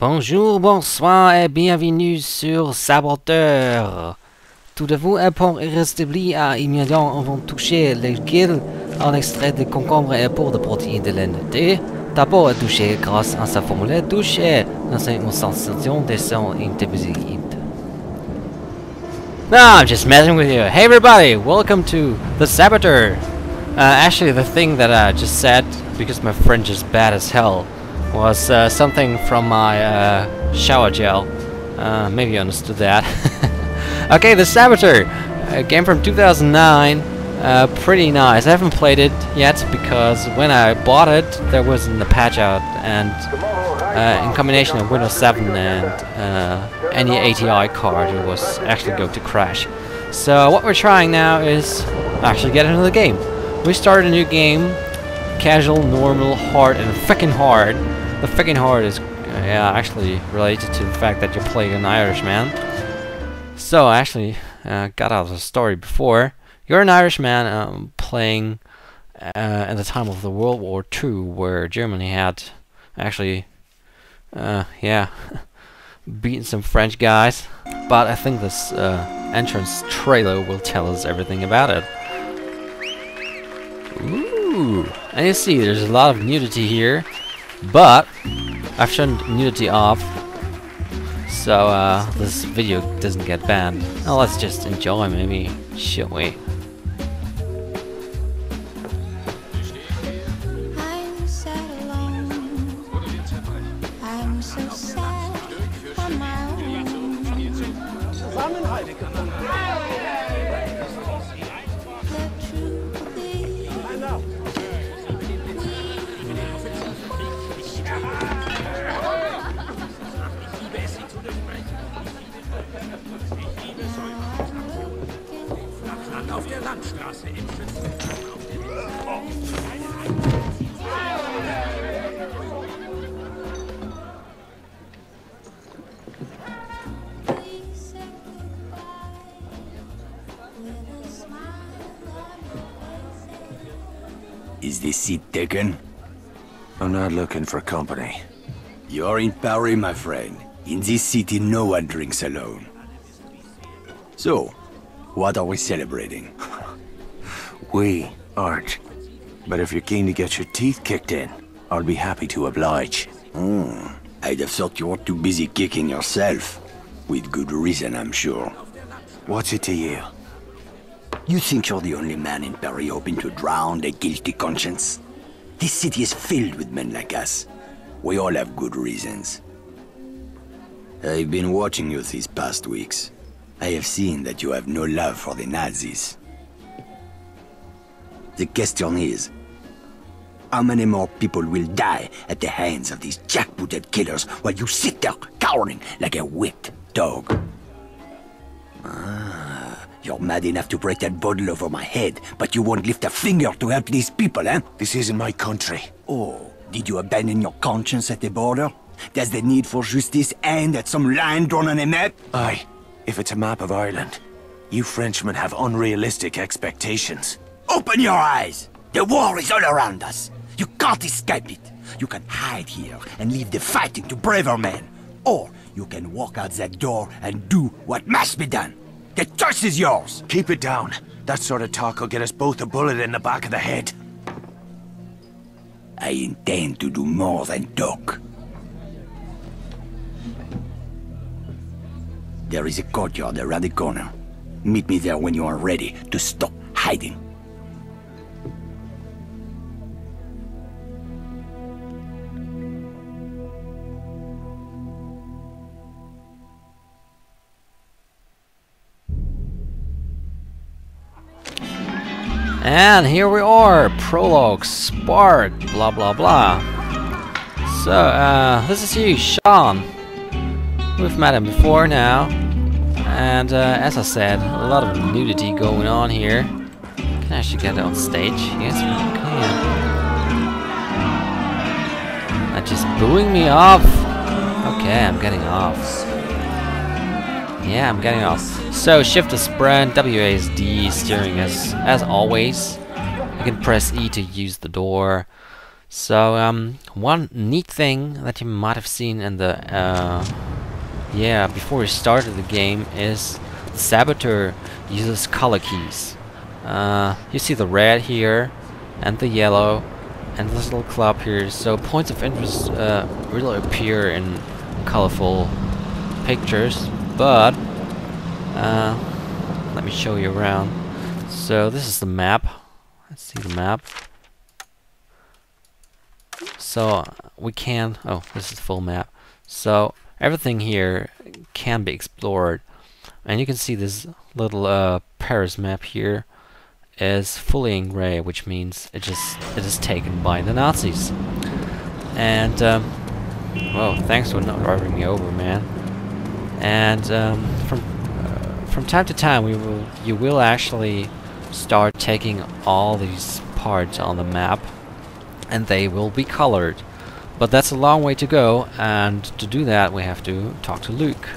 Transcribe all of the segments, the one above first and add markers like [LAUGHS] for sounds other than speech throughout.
Bonjour, bonsoir et bienvenue sur Saboteur. Tout-à-vous un pont irrésistible à immédiatement vont toucher lesquels un extrait de concombre et pour de protéines de de D'abord touché grâce à sa formule touché dans une sensation de son intelligente. No, I'm just messing with you. Hey everybody, welcome to The Saboteur. Uh, actually, the thing that I just said, because my French is bad as hell, was uh, something from my uh, shower gel. Uh, maybe you understood that. [LAUGHS] okay, The Saboteur, a game from 2009. Uh, pretty nice. I haven't played it yet because when I bought it, there wasn't a patch out, and uh, in combination of Windows 7 and uh, any ATI card, it was actually going to crash. So what we're trying now is actually get into the game. We started a new game, casual, normal, hard, and freaking hard. The freaking hard is, uh, yeah, actually related to the fact that you're playing an Irishman. So I actually uh, got out of the story before. You're an Irishman um, playing uh, at the time of the World War II, where Germany had actually, uh, yeah, [LAUGHS] beaten some French guys. But I think this uh, entrance trailer will tell us everything about it. Ooh, and you see, there's a lot of nudity here, but I've turned nudity off, so uh, this video doesn't get banned. Now let's just enjoy, maybe, shall we? I'm sad auf der Landstraße im we said goodbye with a smile on your face. Is this seat taken? I'm not looking for company. You're in Paris, my friend. In this city, no one drinks alone. So, what are we celebrating? [LAUGHS] We aren't. But if you're keen to get your teeth kicked in, I'll be happy to oblige. Hmm, I'd have thought you were too busy kicking yourself. With good reason, I'm sure. What's it to you? You think you're the only man in Paris hoping to drown a guilty conscience? This city is filled with men like us. We all have good reasons. I've been watching you these past weeks. I have seen that you have no love for the Nazis. The question is, how many more people will die at the hands of these jackbooted killers while you sit there cowering like a whipped dog? Ah, You're mad enough to break that bottle over my head, but you won't lift a finger to help these people, eh? This isn't my country. Oh, did you abandon your conscience at the border? Does the need for justice end at some line drawn on a map? Aye, if it's a map of Ireland. You Frenchmen have unrealistic expectations. Open your eyes! The war is all around us. You can't escape it. You can hide here and leave the fighting to braver men. Or you can walk out that door and do what must be done. The choice is yours. Keep it down. That sort of talk will get us both a bullet in the back of the head. I intend to do more than talk. There is a courtyard around the corner. Meet me there when you are ready to stop hiding. And here we are, prologue, spark, blah blah blah. So, uh, this is you, Sean. We've met him before now. And uh, as I said, a lot of nudity going on here. Can I actually get on stage? Yes, we can. Not just booing me off. Okay, I'm getting off. Yeah, I'm getting off. So shift is sprint, WASD steering as as always. You can press E to use the door. So um, one neat thing that you might have seen in the uh, yeah before we started the game is saboteur uses color keys. Uh, you see the red here and the yellow and this little club here. So points of interest uh, really appear in colorful pictures, but uh, let me show you around. So this is the map. Let's see the map. So we can. Oh, this is full map. So everything here can be explored, and you can see this little uh, Paris map here is fully in gray, which means it just it is taken by the Nazis. And um, whoa, thanks for not driving me over, man. And um, from uh, from time to time, we will you will actually start taking all these parts on the map, and they will be colored. But that's a long way to go, and to do that, we have to talk to Luc.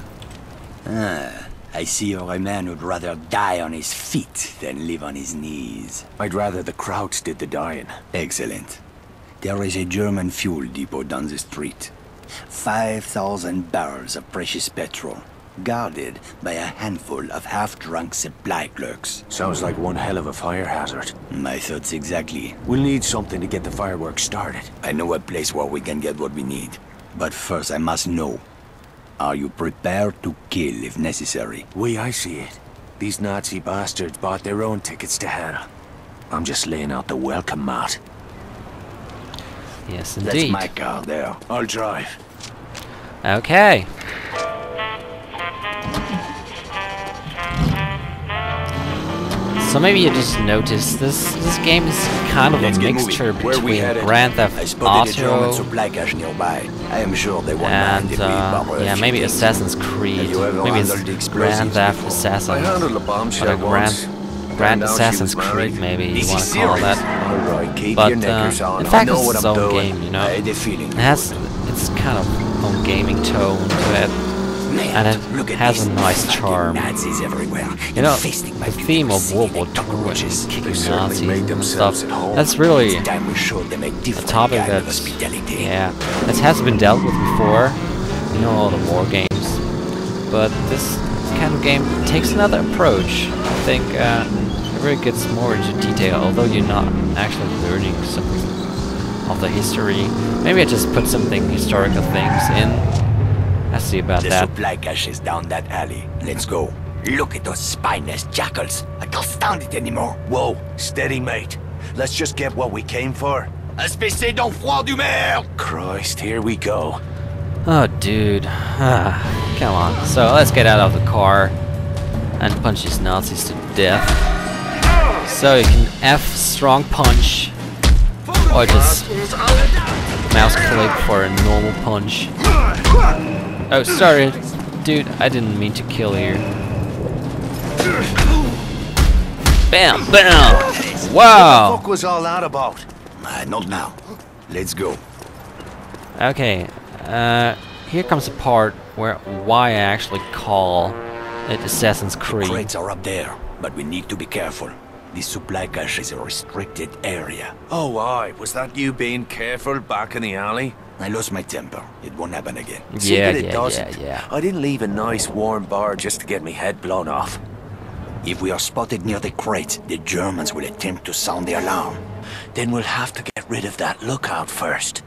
Ah, I see you're a man who'd rather die on his feet than live on his knees. I'd rather the Krauts did the dying. Excellent. There is a German fuel depot down the street. 5,000 barrels of precious petrol, guarded by a handful of half-drunk supply clerks. Sounds like one hell of a fire hazard. My thoughts exactly. We'll need something to get the fireworks started. I know a place where we can get what we need. But first I must know. Are you prepared to kill if necessary? Way I see it, these Nazi bastards bought their own tickets to hell. I'm just laying out the welcome mat. Yes, indeed. That's my car there. I'll drive. Okay. So maybe you just noticed this this game is kind of Let's a mixture moving. Where we between? Grand Theft spotted a German Auto supply cache nearby. I am sure and uh, yeah, maybe. Assassin's Creed. Have you ever Maybe it's the Grand Theft? Assassin. Handled a Grand. Grand Found out she Assassin's Creed, maybe you want to call that. All right, keep But uh, in fact, it's its own game, you know. It has its kind of own gaming tone to it. And it has a nice charm. You know, the theme of World War II and kicking Nazis made and themselves stuff. at home. That's really It's we them a topic that's yeah, that has been dealt with before. You know all the war games, but this kind of game takes another approach. I think uh, it really gets more into detail, although you're not actually learning something of the history. Maybe I just put something historical things in. I see about The that. supply cache is down that alley. Let's go. Look at those spineless jackals. I can't stand it anymore. Whoa, steady, mate. Let's just get what we came for. Espèce d'enfroid du maire! Christ, here we go. Oh, dude. Ah, Come on. So let's get out of the car and punch these Nazis to death. So you can F strong punch or just mouse click for a normal punch. Oh, sorry, dude. I didn't mean to kill you. Bam, bam. What Wow. the fuck was all that about? Uh, not now. Let's go. Okay, uh, here comes the part where why I actually call it Assassin's Creed. Crates are up there, but we need to be careful. This supply cache is a restricted area. Oh, aye. Was that you being careful back in the alley? I lost my temper. It won't happen again. See Yeah, that it yeah, doesn't. yeah, yeah. I didn't leave a nice warm bar just to get my head blown off. If we are spotted near the crate, the Germans will attempt to sound the alarm. Then we'll have to get rid of that lookout first.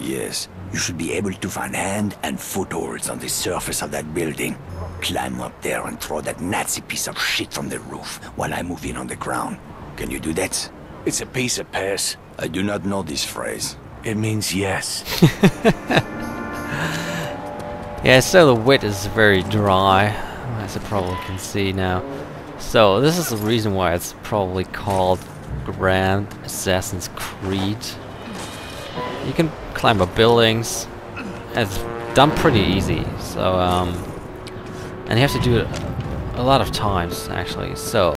Yes, you should be able to find hand and footholds on the surface of that building. Climb up there and throw that Nazi piece of shit from the roof while I move in on the ground. Can you do that? It's a piece of piss. I do not know this phrase. It means yes. [LAUGHS] Yeah, so the wit is very dry, as you probably can see now. So this is the reason why it's probably called Grand Assassin's Creed. You can climb up buildings. It's done pretty easy. So um, and you have to do it a lot of times actually. So